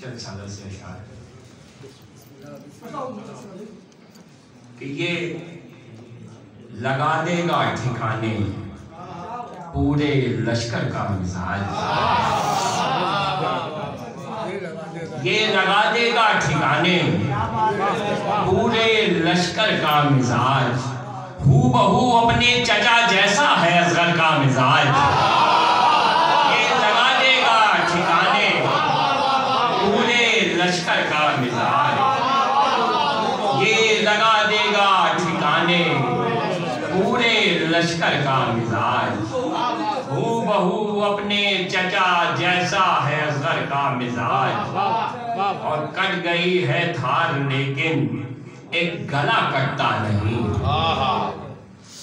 चंद से कि ये लगा देगा ठिकाने पूरे लश्कर का मिजाज ये लगा देगा ठिकाने। पूरे लश्कर का मिजाज। हु बहू अपने चचा जैसा है असगर का मिजाज ये लगा देगा ठिकाने पूरे लश्कर का मिजाज ये लगा देगा ठिकाने। पूरे लश्कर का मिजाज हु बहू अपने चचा जैसा है असगर का मिजाज और कट गई है थार लेकिन एक गला कटता नहीं।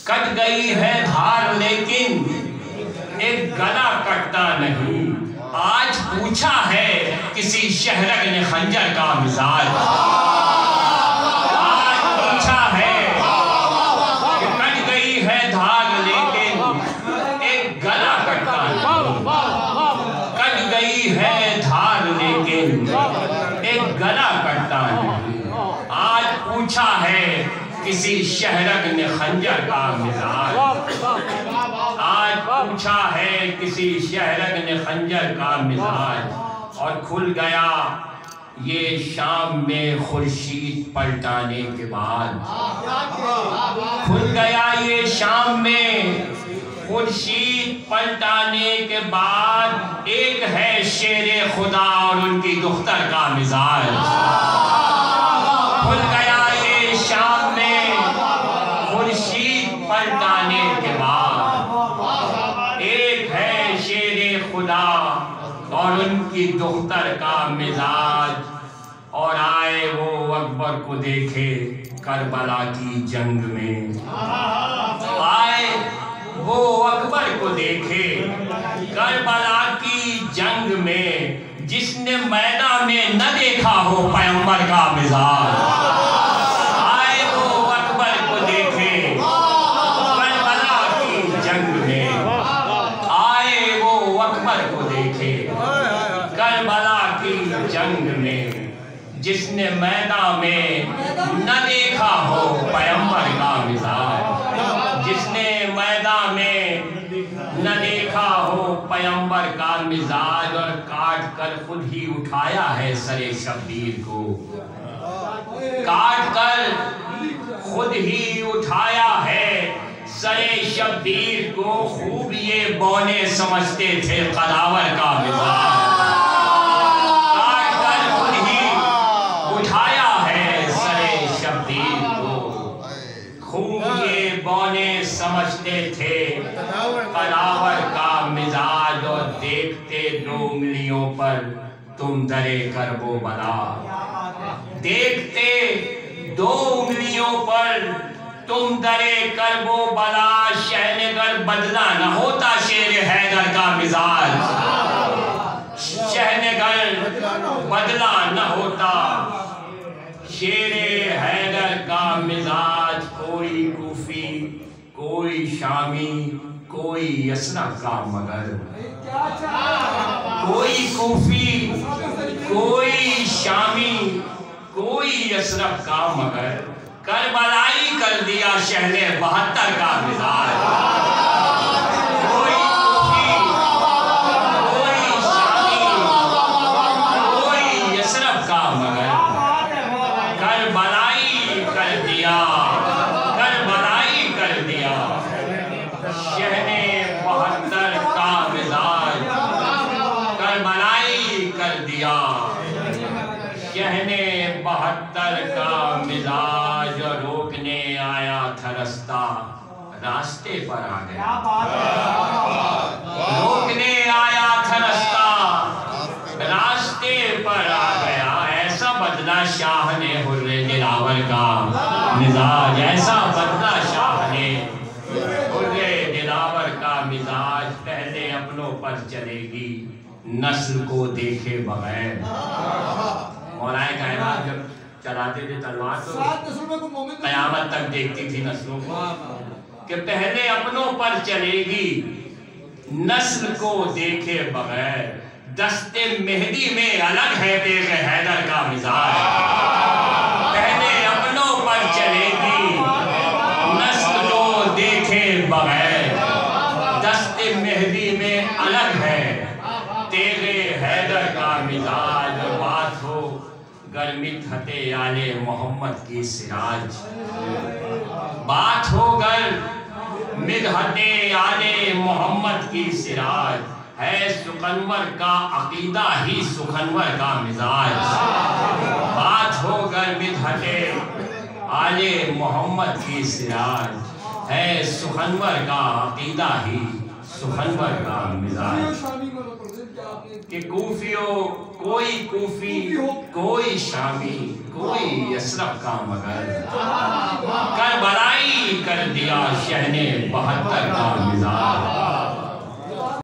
कट गई है धार लेकिन एक गला कटता नहीं। आज पूछा है किसी शहरक ने खंजर का मिजाज है एक गला है। आज पूछा है, किसी शहरक ने खंजर का मिजाज आज पूछा है, किसी शहरक ने खंजर का मिजाज और खुल गया ये शाम में खुर्शीद पलटाने के बाद। खुल गया ये शाम में खुर्शीद पलटाने के बाद एक है शेर खुदा और उनकी दुख्तर का मिजाज। उनकी दुख्तर का मिजाज। और आए वो अकबर को देखे करबला की जंग में। आए वो अकबर को देखे करबला की जंग में, जिसने मैदा में न देखा हो पैम्बर का मिजाज आए वो अकबर को देखे करबला की जंग में आए वो अकबर को देखे करबला की जंग में जिसने मैदा में न देखा हो, पैगंबर का मिजाज। जिसने मैदा में न देखा हो, पैगंबर का मिजाज और काट कर खुद ही उठाया है सरे शब्बीर को। काट कर खुद ही उठाया है सरे शब्बीर को। खूब ये बौने समझते थे कदावर कलावर का मिजाज और देखते दो उंगलियों पर तुम दरे कर वो बला। देखते दो उंगलियों पर तुम दरे कर वो बला, शहनगर बदला न होता शेर हैदर का मिजाज। शहनगर बदला न होता शेर हैदर का मिजाज। कोई कूफी, कोई शामी कोई यसरफ का मगर कोई कूफी कोई शामी कोई यसरफ का मगर करबलाई कर दिया शहरे बहत्तर का मिजाज। मगर करबलाई कर दिया करबलाई कर दिया शहने बहत्तर का मिजाज। करबलाई कर दिया। शहने बहत्तर का मिजाज रोकने आया था रास्ता। रास्ते पर आ गया। रोकने आया था रास्ता। रास्ते पर आ गया। ऐसा बदला शाह ने हुर्रे दिलावर का। मिजाज ऐसा बदला मिजाज पहले अपनों पर चलेगी नस्ल को देखे बगैर। मौलाए कायनात जब चलाते थे तलवार तो कयामत तक देखती थी नस्लों को। कि पहले अपनों पर चलेगी नस्ल को देखे बगैर। दस्ते मेहदी में अलग है तेरे हैदर का मिजाज पहले अपनों पर चलेगी नस्लों देखे बगैर दस्ते मेहदी में अलग है तेरे हैदर का मिजाज बात हो, गर्मी हते आले मोहम्मद की सिराज। बात हो गर मिदहते आले मोहम्मद की सिराज। है सुखनवर का अकीदा ही सुखनवर का मिजाज। बात हो गर मिदहते आले मोहम्मद की सिराज। है सुखनवर का अकीदा ही सुखनवर का मिजाज। कि कूफियों कोई कूफी कोई शामी कोई असरफ का मगर। कर बराई कर दिया शहने बहत्तर का मिजाज।